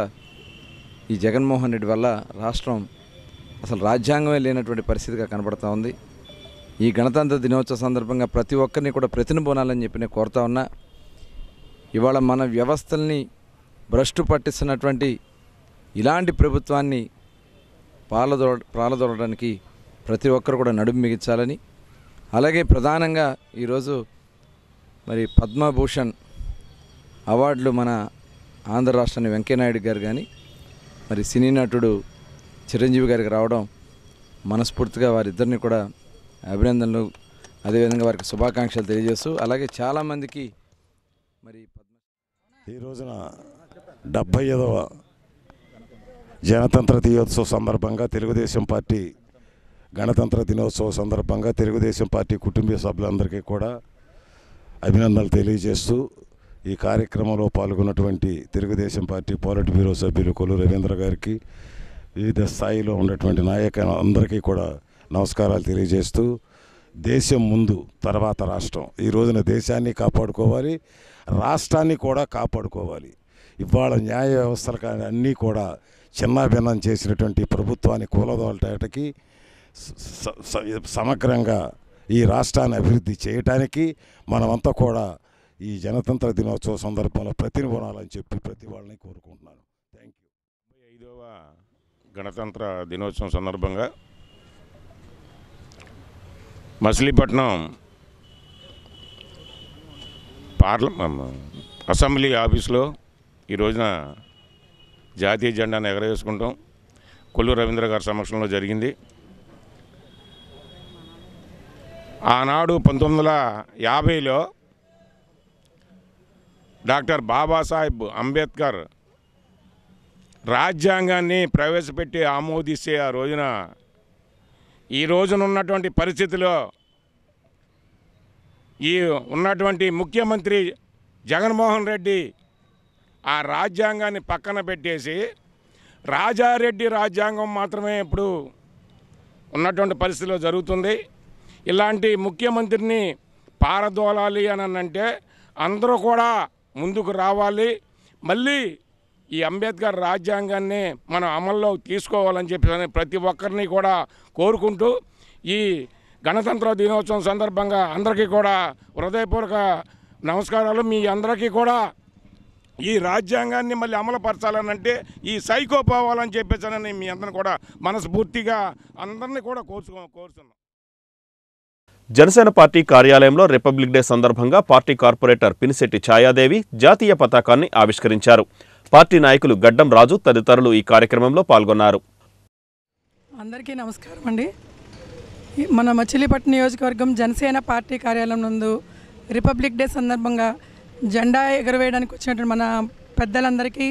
ఈ జగన్మోహన్ రెడ్డి వల్ల రాష్ట్రం అసలు రాజ్యాంగమే లేనటువంటి పరిస్థితిగా కనబడతా ఉంది. ఈ గణతంత్ర దినోత్సవ సందర్భంగా ప్రతి ఒక్కరిని కూడా ప్రతినిబోనాలని చెప్పి నేను కోరుతా ఉన్నా ఇవాళ మన వ్యవస్థల్ని భ్రష్టు పట్టిస్తున్నటువంటి ఇలాంటి ప్రభుత్వాన్ని పాలదొ పాలదొరడానికి ప్రతి ఒక్కరు కూడా నడుము మిగించాలని అలాగే ప్రధానంగా ఈరోజు మరి పద్మభూషణ్ అవార్డులు మన ఆంధ్ర రాష్ట్రాన్ని వెంకయ్యనాయుడు గారు కానీ మరి సినీ నటుడు చిరంజీవి గారికి రావడం మనస్ఫూర్తిగా వారిద్దరిని కూడా అభినందనలు. అదేవిధంగా వారికి శుభాకాంక్షలు తెలియజేస్తూ అలాగే చాలామందికి మరి ఈ రోజున డెబ్భై ఐదవ జనతంత్ర దినోత్సవ సందర్భంగా తెలుగుదేశం పార్టీ గణతంత్ర దినోత్సవ సందర్భంగా తెలుగుదేశం పార్టీ కుటుంబ సభ్యులందరికీ కూడా అభినందనలు తెలియజేస్తూ ఈ కార్యక్రమంలో పాల్గొన్నటువంటి తెలుగుదేశం పార్టీ పోలిట్ బ్యూరో సభ్యులు కొల్లు రవీంద్ర గారికి వివిధ స్థాయిలో ఉన్నటువంటి నాయక అందరికీ కూడా నమస్కారాలు తెలియజేస్తూ దేశం ముందు తర్వాత రాష్ట్రం. ఈ రోజున దేశాన్ని కాపాడుకోవాలి రాష్ట్రాన్ని కూడా కాపాడుకోవాలి. ఇవాళ న్యాయ వ్యవస్థలు కానీ అన్నీ కూడా చిన్నాభిన్నం చేసినటువంటి ప్రభుత్వాన్ని కూలదోలటానికి సమగ్రంగా ఈ రాష్ట్రాన్ని అభివృద్ధి చేయటానికి మనమంతా కూడా ఈ జనతంత్ర దినోత్సవ సందర్భంలో ప్రతినిబొనాలని చెప్పి ప్రతి వాళ్ళని కోరుకుంటున్నాను. థ్యాంక్ యూ ఐదవ గణతంత్ర దినోత్సవం సందర్భంగా మచిలీపట్నం పార్ల అసెంబ్లీ ఆఫీస్లో ఈ రోజున జాతీయ జెండాను ఎగరవేసుకుంటాం. కొల్లు రవీంద్ర గారి సమక్షంలో జరిగింది. ఆనాడు పంతొమ్మిది వందల యాభైలో డాక్టర్ బాబాసాహెబ్ అంబేద్కర్ రాజ్యాంగాన్ని ప్రవేశపెట్టి ఆమోదిస్తే ఆ రోజున ఈ రోజున ఉన్నటువంటి పరిస్థితిలో ఈ ఉన్నటువంటి ముఖ్యమంత్రి జగన్మోహన్ రెడ్డి ఆ రాజ్యాంగాన్ని పక్కన పెట్టేసి రాజారెడ్డి రాజ్యాంగం మాత్రమే ఇప్పుడు ఉన్నటువంటి పరిస్థితిలో జరుగుతుంది. ఇలాంటి ముఖ్యమంత్రిని పారదోలాలి అని అంటే అందరూ కూడా ముందుకు రావాలి. మళ్ళీ ఈ అంబేద్కర్ రాజ్యాంగాన్ని మనం అమల్లో తీసుకోవాలని చెప్పి ప్రతి ఒక్కరిని కూడా కోరుకుంటూ ఈ గణతంత్ర దినోత్సవం సందర్భంగా అందరికీ కూడా హృదయపూర్వక నమస్కారాలు. మీ అందరికీ కూడా ఈ రాజ్యాంగాన్ని మళ్ళీ అమలుపరచాలనంటే ఈ సైకో పోవాలని చెప్పేసానని మీ అందరిని కూడా మనస్ఫూర్తిగా అందరినీ కూడా కోరుచుకో కోరుతున్నాం జనసేన పార్టీ కార్యాలయంలో రిపబ్లిక్ డే సందర్భంగా పార్టీ కార్పొరేటర్ పినిశెట్టి ఛాయాదేవి జాతీయ పతాకాన్ని ఆవిష్కరించారు. పార్టీ నాయకులు గడ్డం రాజు తదితరులు ఈ కార్యక్రమంలో పాల్గొన్నారు. అందరికీ నమస్కారం అండి. మన మచిలీపట్నం నియోజకవర్గం జనసేన పార్టీ కార్యాలయం నందు రిపబ్లిక్ డే సందర్భంగా జెండా ఎగరవేయడానికి వచ్చినటువంటి మన పెద్దలందరికీ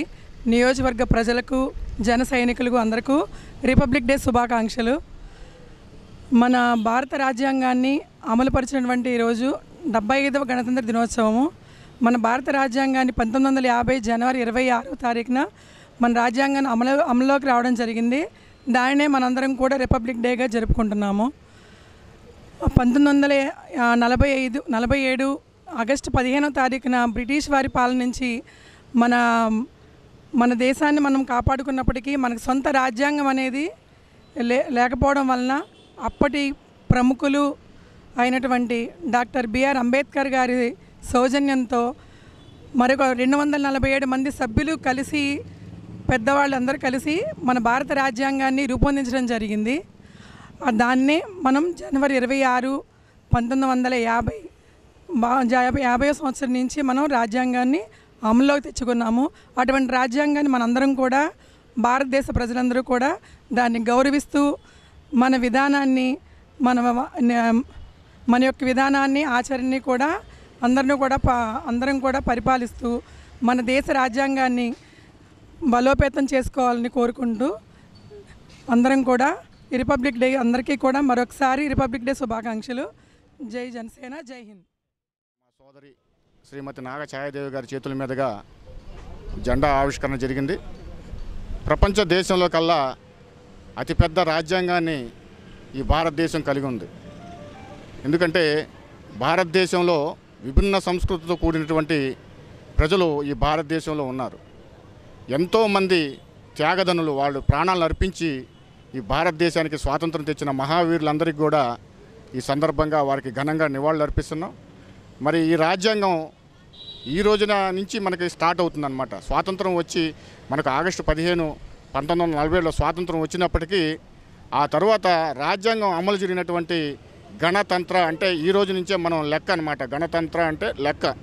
నియోజకవర్గ ప్రజలకు జన సైనికులకు అందరికీ రిపబ్లిక్ డే శుభాకాంక్షలు. మన భారత రాజ్యాంగాన్ని అమలుపరిచినటువంటి ఈరోజు డెబ్బై ఐదవ గణతంత్ర దినోత్సవము. మన భారత రాజ్యాంగాన్ని పంతొమ్మిది వందల యాభై జనవరి ఇరవై ఆరో తారీఖున మన రాజ్యాంగాన్ని అమలు అమలులోకి రావడం జరిగింది. దానినే మనందరం కూడా రిపబ్లిక్ డేగా జరుపుకుంటున్నాము. పంతొమ్మిది వందల నలభై ఐదు నలభై ఏడు ఆగస్టు పదిహేనో తారీఖున బ్రిటిష్ వారి పాలన నుంచి మన మన దేశాన్ని మనం కాపాడుకున్నప్పటికీ మనకు సొంత రాజ్యాంగం అనేది లే లేకపోవడం వలన అప్పటి ప్రముఖులు అయినటువంటి డాక్టర్ బిఆర్ అంబేద్కర్ గారి సౌజన్యంతో మరొక రెండు వందల నలభై ఏడు మంది సభ్యులు కలిసి పెద్దవాళ్ళందరూ కలిసి మన భారత రాజ్యాంగాన్ని రూపొందించడం జరిగింది. దాన్నే మనం జనవరి ఇరవై ఆరు పంతొమ్మిది వందల యాభై బా యాభై యాభై సంవత్సరం నుంచి మనం రాజ్యాంగాన్ని అమల్లోకి తెచ్చుకున్నాము. అటువంటి రాజ్యాంగాన్ని మనందరం కూడా భారతదేశ ప్రజలందరూ కూడా దాన్ని గౌరవిస్తూ మన విధానాన్ని మన మన యొక్క విధానాన్ని ఆచరణని కూడా అందరిని కూడా అందరం కూడా పరిపాలిస్తూ మన దేశ రాజ్యాంగాన్ని బలోపేతం చేసుకోవాలని కోరుకుంటూ అందరం కూడా రిపబ్లిక్ డే అందరికీ కూడా మరొకసారి రిపబ్లిక్ డే శుభాకాంక్షలు. జై జనసేన జై హింద్. మా సోదరి శ్రీమతి నాగ ఛాయాదేవి గారి చేతుల మీదుగా జెండా ఆవిష్కరణ జరిగింది. ప్రపంచ దేశంలో కల్లా అతిపెద్ద రాజ్యాంగాన్ని ఈ భారతదేశం కలిగి ఉంది. ఎందుకంటే భారతదేశంలో విభిన్న సంస్కృతితో కూడినటువంటి ప్రజలు ఈ భారతదేశంలో ఉన్నారు. ఎంతోమంది త్యాగదనులు వాళ్ళు ప్రాణాలను అర్పించి ఈ భారతదేశానికి స్వాతంత్రం తెచ్చిన మహావీరులందరికీ కూడా ఈ సందర్భంగా వారికి ఘనంగా నివాళులు అర్పిస్తున్నాం. మరి ఈ రాజ్యాంగం ఈ రోజున నుంచి మనకి స్టార్ట్ అవుతుందన్నమాట. స్వాతంత్రం వచ్చి మనకు ఆగస్టు పదిహేను పంతొమ్మిది వందల నలభై ఏడులో స్వాతంత్రం వచ్చినప్పటికీ ఆ తర్వాత రాజ్యాంగం అమలు జరిగినటువంటి గణతంత్ర అంటే ఈ రోజు నుంచే మనం లెక్క అనమాట గణతంత్ర అంటే లెక్క.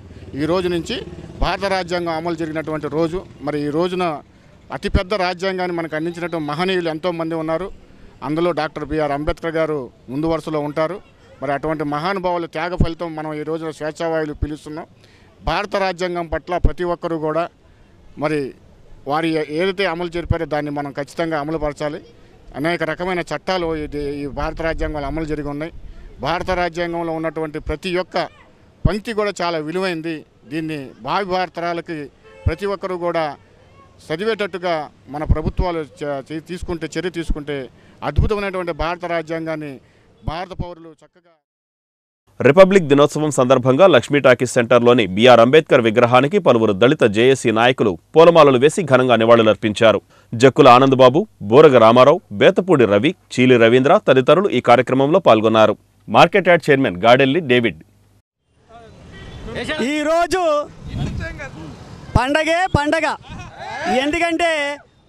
ఈ రోజు నుంచి భారత రాజ్యాంగం అమలు జరిగినటువంటి రోజు. మరి ఈ రోజున అతిపెద్ద రాజ్యాంగాన్ని మనకు అందించినటువంటి మహనీయులు ఎంతోమంది ఉన్నారు. అందులో డాక్టర్ బిఆర్ అంబేద్కర్ గారు ముందు వరుసలో ఉంటారు. మరి అటువంటి మహానుభావుల త్యాగ ఫలితం మనం ఈ రోజున స్వేచ్ఛావాయులు పిలుస్తున్నాం. భారత రాజ్యాంగం పట్ల ప్రతి ఒక్కరూ కూడా మరి వారి ఏదైతే అమలు జరిపారో దాన్ని మనం ఖచ్చితంగా అమలుపరచాలి. అనేక రకమైన చట్టాలు ఇది ఈ భారత రాజ్యాంగంలో అమలు జరిగి ఉన్నాయి. భారత రాజ్యాంగంలో ఉన్నటువంటి ప్రతి ఒక్క పంక్తి కూడా చాలా విలువైంది. దీన్ని భావి భారతరాలకి ప్రతి ఒక్కరూ కూడా చదివేటట్టుగా మన ప్రభుత్వాలు తీసుకుంటే చర్య తీసుకుంటే అద్భుతమైనటువంటి భారత రాజ్యాంగాన్ని భారత పౌరులు చక్కగా రిపబ్లిక్ దినోత్సవం సందర్భంగా లక్ష్మీ టాకీస్ సెంటర్లోని బీఆర్ అంబేద్కర్ విగ్రహానికి పలువురు దళిత జేఏసీ నాయకులు పూలమాలలు వేసి ఘనంగా నివాళులర్పించారు. జక్కుల ఆనందబాబు బూరగ రామారావు బేతపూడి రవి చీలి రవీంద్ర తదితరులు ఈ కార్యక్రమంలో పాల్గొన్నారు. Market yard chairman Gadelli David. ఈరోజు పండగే పండగ. ఎందుకంటే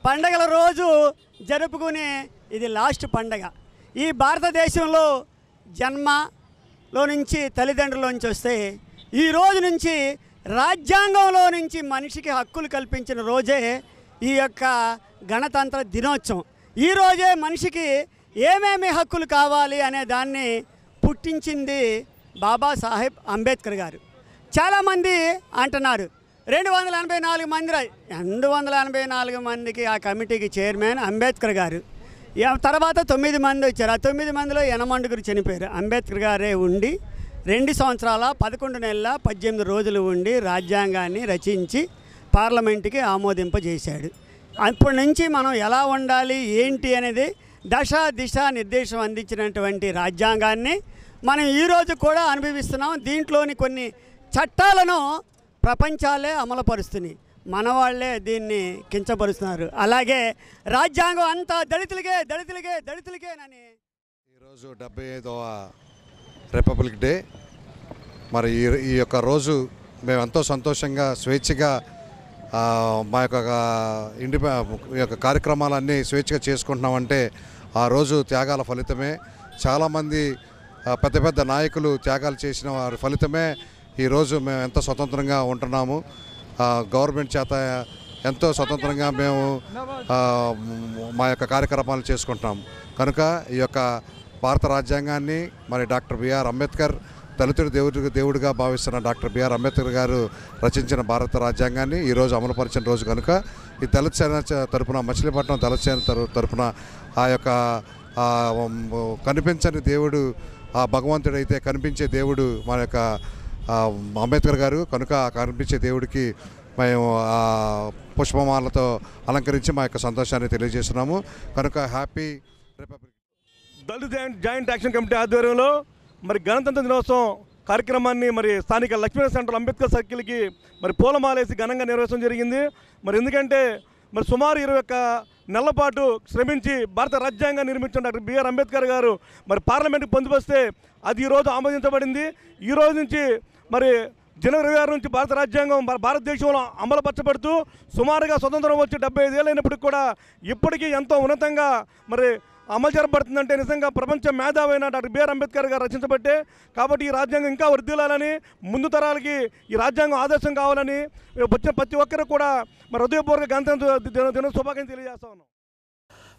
పండగల రోజు జరుపుకునే ఇది లాస్ట్ పండగ. ఈ భారతదేశంలో జన్మ లో నుంచి తల్లిదండ్రుల నుంచి వస్తే ఈ రోజు నుంచి రాజ్యాంగంలో నుంచి మనిషికి హక్కులు కల్పించిన రోజే ఈ యొక్క గణతంత్ర దినోత్సవం. ఈరోజే మనిషికి ఏమేమి హక్కులు కావాలి అనే దాన్ని పుట్టించింది బాబాసాహెబ్ అంబేద్కర్ గారు. చాలామంది అంటున్నారు రెండు వందల ఎనభై నాలుగు మంది రెండు వందల ఎనభై నాలుగు మందికి ఆ కమిటీకి చైర్మన్ అంబేద్కర్ గారు. తర్వాత తొమ్మిది మంది వచ్చారు. ఆ తొమ్మిది మందిలో ఎనమండుగురు చనిపోయారు. అంబేద్కర్ గారే ఉండి రెండు సంవత్సరాల పదకొండు నెలల పద్దెనిమిది రోజులు ఉండి రాజ్యాంగాన్ని రచించి పార్లమెంటుకి ఆమోదింపజేశాడు. అప్పటి నుంచి మనం ఎలా ఉండాలి ఏంటి అనేది దశ దిశ నిర్దేశం అందించినటువంటి రాజ్యాంగాన్ని మనం ఈరోజు కూడా అనుభవిస్తున్నాం. దీంట్లోని కొన్ని చట్టాలను ప్రపంచాలే అమలుపరుస్తున్నాయి. మన వాళ్ళే దీన్ని కించపరుస్తున్నారు. అలాగే రాజ్యాంగం అంతా దళితులకే దళితులకే దళితులకేనని ఈరోజు డెబ్బై ఐదవ రిపబ్లిక్ డే. మరి ఈ ఈ యొక్క రోజు మేము ఎంతో సంతోషంగా స్వేచ్ఛగా మా యొక్క ఇండి ఈ యొక్క కార్యక్రమాలన్నీ స్వేచ్ఛగా చేసుకుంటున్నామంటే ఆ రోజు త్యాగాల ఫలితమే. చాలామంది పెద్ద పెద్ద నాయకులు త్యాగాలు చేసిన వారి ఫలితమే. ఈరోజు మేము ఎంత స్వతంత్రంగా ఉంటున్నాము. గవర్నమెంట్ చేత ఎంతో స్వతంత్రంగా మేము మా యొక్క కార్యక్రమాలు చేసుకుంటున్నాం. కనుక ఈ యొక్క భారత రాజ్యాంగాన్ని మరి డాక్టర్ బిఆర్ అంబేద్కర్ దళితుడు దేవుడు దేవుడిగా భావిస్తున్న డాక్టర్ బిఆర్ అంబేద్కర్ గారు రచించిన భారత రాజ్యాంగాన్ని ఈరోజు అమలుపరిచిన రోజు కనుక ఈ దళిత సేన తరపున మచిలీపట్నం దళిత సేన తరపున ఆ యొక్క కనిపించని దేవుడు ఆ భగవంతుడైతే కనిపించే దేవుడు మన యొక్క అంబేద్కర్ గారు కనుక కనిపించే దేవుడికి మేము పుష్పమాలతో అలంకరించి మా యొక్క సంతోషాన్ని తెలియజేస్తున్నాము. కనుక హ్యాపీ రిపబ్లిక్ దళిత జాయింట్ జాయింట్ యాక్షన్ కమిటీ ఆధ్వర్యంలో మరి గణతంత్ర దినోత్సవం కార్యక్రమాన్ని మరి స్థానిక లక్ష్మీ సెంటర్ అంబేద్కర్ సర్కిల్కి మరి పూలమాలేసి ఘనంగా నిర్వహించడం జరిగింది. మరి ఎందుకంటే మరి సుమారు ఇరవై ఒక్క నెలల పాటు శ్రమించి భారత రాజ్యాంగం నిర్మించిన డాక్టర్ బిఆర్ అంబేద్కర్ గారు మరి పార్లమెంట్కి పొందుపరిస్తే అది ఈరోజు ఆమోదించబడింది. ఈ రోజు నుంచి మరి జనవరి ఇరవై ఆరు నుంచి భారత రాజ్యాంగం భారతదేశంలో అమలుపరచబడుతూ సుమారుగా స్వతంత్రం వచ్చి డెబ్బై ఐదేళ్ళు కూడా ఇప్పటికీ ఎంతో ఉన్నతంగా మరి అమలు జరపడుతుందంటే నిజంగా ప్రపంచ మేధావైన డాక్టర్ బిఆర్ అంబేద్కర్ గారు రచించబట్టే. కాబట్టి ఈ రాజ్యాంగం ఇంకా వర్ధిల్లాలని ముందు తరాలకి ఈ రాజ్యాంగం ఆదర్శం కావాలని వచ్చిన ప్రతి ఒక్కరు కూడా మరి హృదయపూర్వక గణతంత్ర దిన దిన శుభాకాంక్షలు తెలియజేస్తా ఉన్నాం.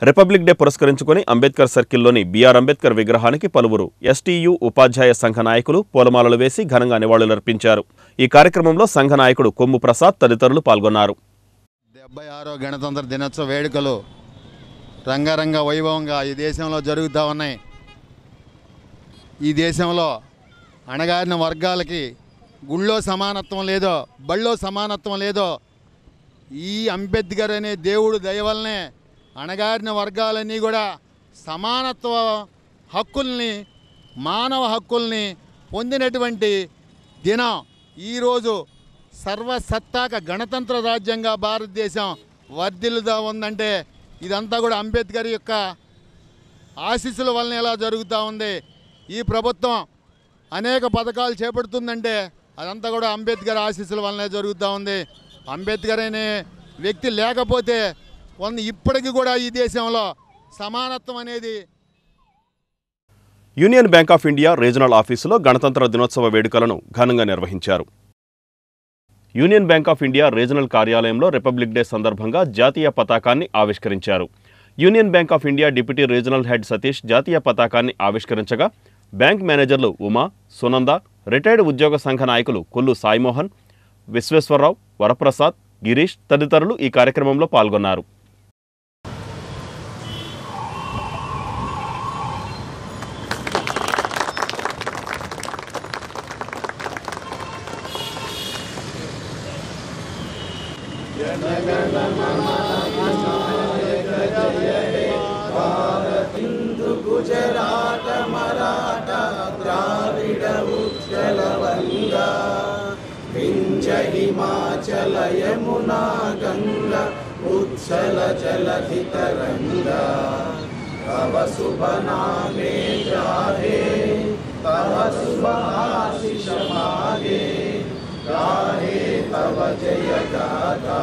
రిపబ్లిక్ డే పురస్కరించుకొని అంబేద్కర్ సర్కిల్లోని బీఆర్ అంబేద్కర్ విగ్రహానికి పలువురు ఎస్టీయు ఉపాధ్యాయ సంఘ నాయకులు పూలమాలలు వేసి ఘనంగా నివాళులర్పించారు. ఈ కార్యక్రమంలో సంఘ నాయకుడు కొమ్ము ప్రసాద్ తదితరులు పాల్గొన్నారు. డెబ్బై ఆరో గణతంత్ర దినోత్సవ వేడుకలు రంగరంగ వైభవంగా ఈ దేశంలో జరుగుతూ ఉన్నాయి. ఈ దేశంలో అణగారిన వర్గాలకి గుళ్ళో సమానత్వం లేదో బళ్ళో సమానత్వం లేదో ఈ అంబేద్కర్ అనే దేవుడు దయవల్లనే అణగారిన వర్గాలన్నీ కూడా సమానత్వ హక్కుల్ని మానవ హక్కుల్ని పొందినటువంటి దినం. ఈరోజు సర్వసత్తాక గణతంత్ర రాజ్యంగా భారతదేశం వర్ధిల్లుదా ఉందంటే ఇదంతా కూడా అంబేద్కర్ యొక్క ఆశీస్సుల వలన ఎలా జరుగుతూ ఉంది? ఈ ప్రభుత్వం అనేక పథకాలు చేపడుతుందంటే అదంతా కూడా అంబేద్కర్ ఆశీస్సుల వలనే జరుగుతూ ఉంది. అంబేద్కర్ అనే వ్యక్తి లేకపోతే కొంత ఇప్పటికీ కూడా ఈ దేశంలో సమానత్వం అనేది union bank of India regional ఆఫీసులో గణతంత్ర దినోత్సవ వేడుకలను ఘనంగా నిర్వహించారు. Union bank of India regional కార్యాలయంలో రిపబ్లిక్ డే సందర్భంగా జాతీయ పతాకాన్ని ఆవిష్కరించారు. Union bank of India deputy regional head Satish జాతీయ పతాకాన్ని ఆవిష్కరించగా బ్యాంక్ మేనేజర్లు ఉమా సునంద రిటైర్డ్ ఉద్యోగ సంఘ నాయకులు కొల్లు సాయిమోహన్ విశ్వేశ్వరరావు వరప్రసాద్ గిరీష్ తదితరులు ఈ కార్యక్రమంలో పాల్గొన్నారు. न्दु गुजराट मराठा द्राविड उत्सलवङ्गिमाचल यमुना गङ्ग उत्सलचलकितरङ्ग्राहे तव सुभाषिष माहे राहे तव जय गादा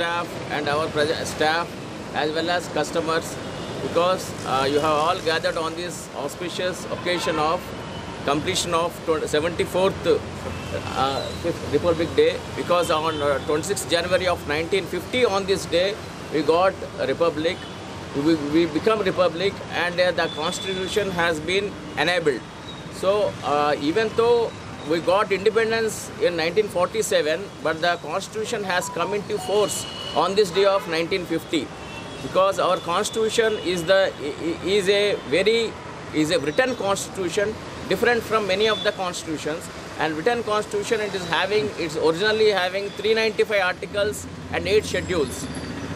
staff and our staff as well as customers because uh, you have all gathered on this auspicious occasion of completion of 74th uh, Republic Day because on uh, 26th January of 1950 on this day we got republic we, we become republic and uh, the constitution has been enabled. So uh, even though we got independence in 1947 but the constitution has come into force on this day of 1950 because our constitution is the is a very is a written constitution different from many of the constitutions. And written constitution it is having it's originally having 395 articles and 8 schedules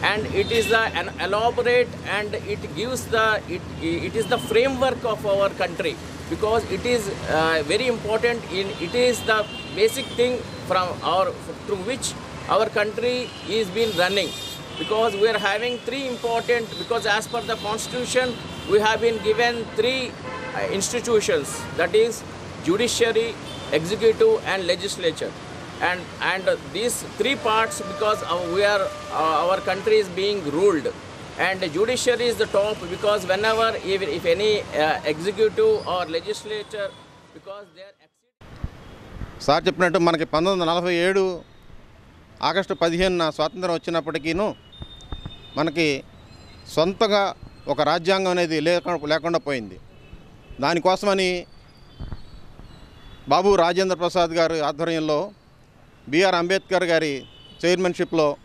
and it is the an elaborate and it gives the it, it is the framework of our country. Because it is uh, very important in it is the basic thing from our through which our country is been running. Because we are having three important because as per the constitution we have been given three uh, institutions. That is judiciary executive and legislature and and these three parts because we are uh, our country is being ruled and judiciary is the top because whenever if, if any uh, executive or legislature because they are sir చెప్పినట్టు మనకి పంతొమ్మిది వందల నలభై ఏడు August పదిహేనున స్వాతంత్రం వచ్చినప్పటికీను మనకి సొంతగా ఒక రాజ్యాంగం అనేది లేక లేకుండా పోయింది దానికోసమని బాబు రాజేంద్ర ప్రసాద్ గారి ఆధ్వర్యంలో బిఆర్ అంబేద్కర్ గారి చైర్మన్షిప్లో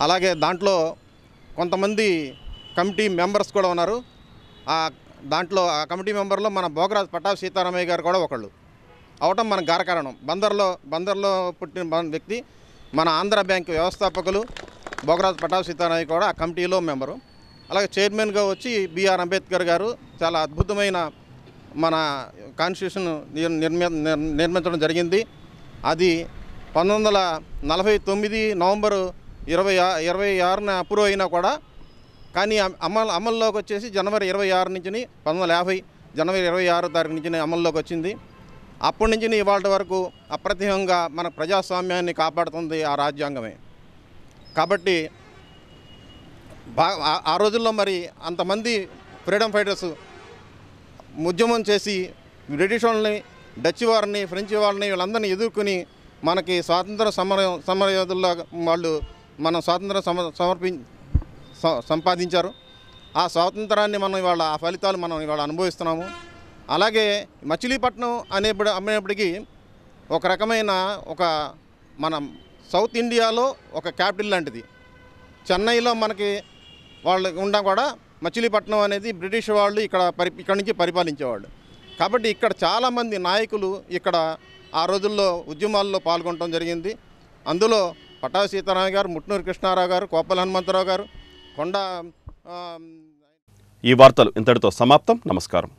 అలాగే దాంట్లో కొంతమంది కమిటీ మెంబర్స్ కూడా ఉన్నారు. ఆ దాంట్లో ఆ కమిటీ మెంబర్లో మన భోగరాజ్ పటా సీతారామయ్య గారు కూడా ఒకళ్ళు. అవటం మన గారకారణం బందర్లో బందర్లో పుట్టిన వ్యక్తి మన ఆంధ్ర బ్యాంక్ వ్యవస్థాపకులు భోగరాజ్ పటా సీతారామయ్య కూడా ఆ కమిటీలో మెంబరు. అలాగే చైర్మన్గా వచ్చి బిఆర్ అంబేద్కర్ గారు చాలా అద్భుతమైన మన కాన్స్టిట్యూషన్ నిర్మి నిర్- నిర్మించడం జరిగింది. అది పంతొమ్మిది వందల నలభై తొమ్మిది నవంబరు ఇరవై ఆ- ఇరవై ఆరున అప్రూవ్ అయినా కూడా కానీ అమలు అమల్లోకి వచ్చేసి జనవరి ఇరవై ఆరు నుంచి పంతొమ్మిది వందల యాభై జనవరి ఇరవై ఆరో తారీఖు నుంచి అమల్లోకి వచ్చింది. అప్పటి నుంచి ఇవాళ వరకు అప్రతిహంగా మన ప్రజాస్వామ్యాన్ని కాపాడుతుంది ఆ రాజ్యాంగమే. కాబట్టి ఆ- ఆ రోజుల్లో మరి అంతమంది ఫ్రీడమ్ ఫైటర్స్ ఉద్యమం చేసి బ్రిటిష్ వాళ్ళని డచ్ వారిని ఫ్రెంచ్ వాళ్ళని వీళ్ళందరినీ ఎదుర్కొని మనకి స్వాతంత్ర సమర సమరయోధుల్లో వాళ్ళు మన స్వాతంత్రం సమ సమర్పి సంపాదించారు. ఆ స్వాతంత్రాన్ని మనం ఇవాళ ఆ ఫలితాలు మనం ఇవాళ అనుభవిస్తున్నాము. అలాగే మచిలీపట్నం అనేప్పుడు అమ్మేప్పటికీ ఒక రకమైన ఒక మన సౌత్ ఇండియాలో ఒక క్యాపిటల్ లాంటిది. చెన్నైలో మనకి వాళ్ళు ఉన్నా కూడా మచిలీపట్నం అనేది బ్రిటిష్ వాళ్ళు ఇక్కడ పరి ఇక్కడ నుంచి పరిపాలించేవాళ్ళు. కాబట్టి ఇక్కడ చాలామంది నాయకులు ఇక్కడ ఆ రోజుల్లో ఉద్యమాల్లో పాల్గొనడం జరిగింది. అందులో పటా సీతారామయ్య గారు ముట్నూరు కృష్ణారావు గారు కోపల హనుమంతరావు గారు కొండ ఈ వార్తలు ఇంతటితో సమాప్తం. నమస్కారం.